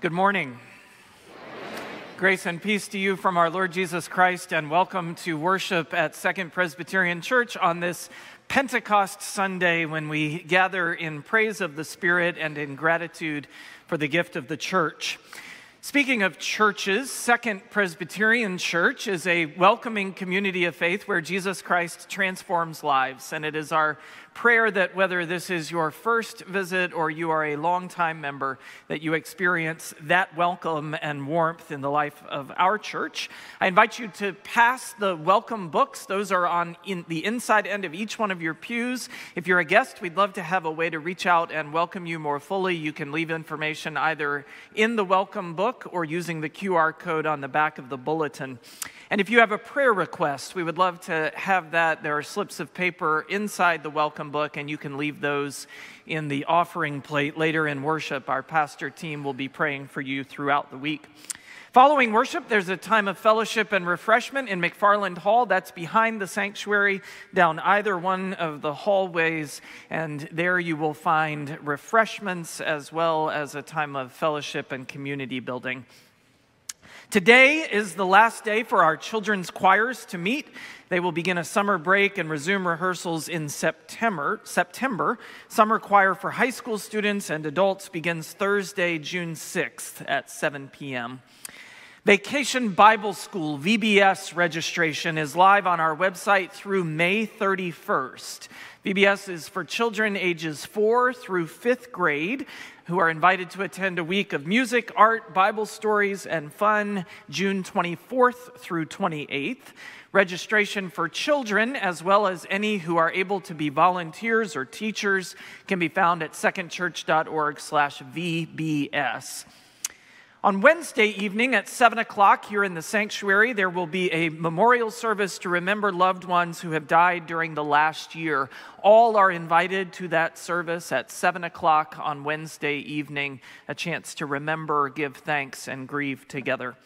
Good morning. Grace and peace to you from our Lord Jesus Christ, and welcome to worship at Second Presbyterian Church on this Pentecost Sunday when we gather in praise of the Spirit and in gratitude for the gift of the church. Speaking of churches, Second Presbyterian Church is a welcoming community of faith where Jesus Christ transforms lives. And it is our prayer that whether this is your first visit or you are a longtime member, that you experience that welcome and warmth in the life of our church. I invite you to pass the welcome books. Those are on in the inside end of each one of your pews. If you're a guest, we'd love to have a way to reach out and welcome you more fully. You can leave information either in the welcome book or using the QR code on the back of the bulletin. And if you have a prayer request, we would love to have that. There are slips of paper inside the welcome book, and you can leave those in the offering plate later in worship. Our pastor team will be praying for you throughout the week. Following worship, there's a time of fellowship and refreshment in McFarland Hall. That's behind the sanctuary, down either one of the hallways. And there you will find refreshments as well as a time of fellowship and community building. Today is the last day for our children's choirs to meet. They will begin a summer break and resume rehearsals in September. September. Summer choir for high school students and adults begins Thursday, June 6th at 7 p.m. Vacation Bible School VBS registration is live on our website through May 31st. VBS is for children ages 4 through 5th grade who are invited to attend a week of music, art, Bible stories, and fun June 24th through 28th. Registration for children, as well as any who are able to be volunteers or teachers, can be found at secondchurch.org/vbs. On Wednesday evening at 7 o'clock here in the sanctuary, there will be a memorial service to remember loved ones who have died during the last year. All are invited to that service at 7 o'clock on Wednesday evening, a chance to remember, give thanks, and grieve together.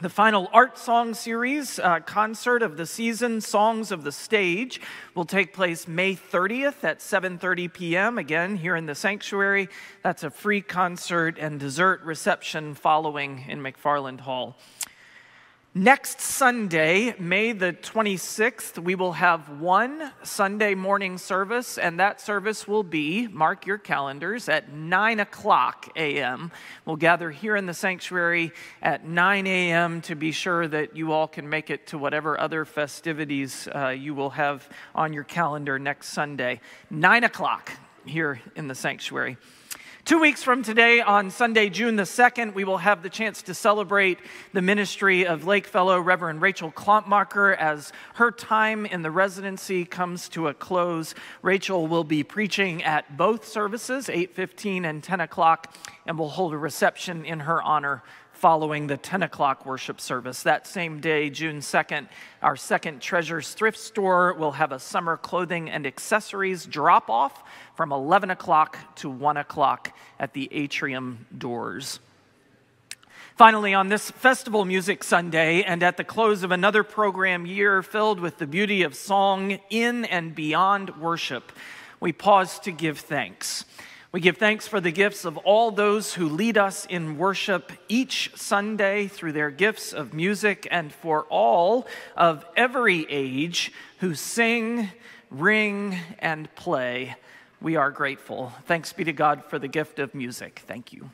The final art song series uh, concert of the season, Songs of the Stage, will take place May 30th at 7:30 p.m. again here in the sanctuary. That's a free concert and dessert reception following in McFarland Hall. Next Sunday, May the 26th, we will have one Sunday morning service, and that service will be, mark your calendars, at 9 o'clock a.m. We'll gather here in the sanctuary at 9 a.m. to be sure that you all can make it to whatever other festivities uh, you will have on your calendar next Sunday. 9 o'clock here in the sanctuary. Two weeks from today, on Sunday, June the 2nd, we will have the chance to celebrate the ministry of Lake Fellow Reverend Rachel Klompmacher as her time in the residency comes to a close. Rachel will be preaching at both services, 8:15 and 10 o'clock, and we'll hold a reception in her honor following the 10 o'clock worship service. That same day, June 2nd, our second Treasures thrift store will have a summer clothing and accessories drop off from 11 o'clock to 1 o'clock at the atrium doors. Finally, on this Festival Music Sunday, and at the close of another program year filled with the beauty of song in and beyond worship, we pause to give thanks. We give thanks for the gifts of all those who lead us in worship each Sunday through their gifts of music, and for all of every age who sing, ring, and play. We are grateful. Thanks be to God for the gift of music. Thank you.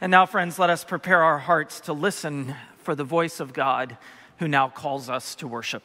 And now, friends, let us prepare our hearts to listen for the voice of God who now calls us to worship.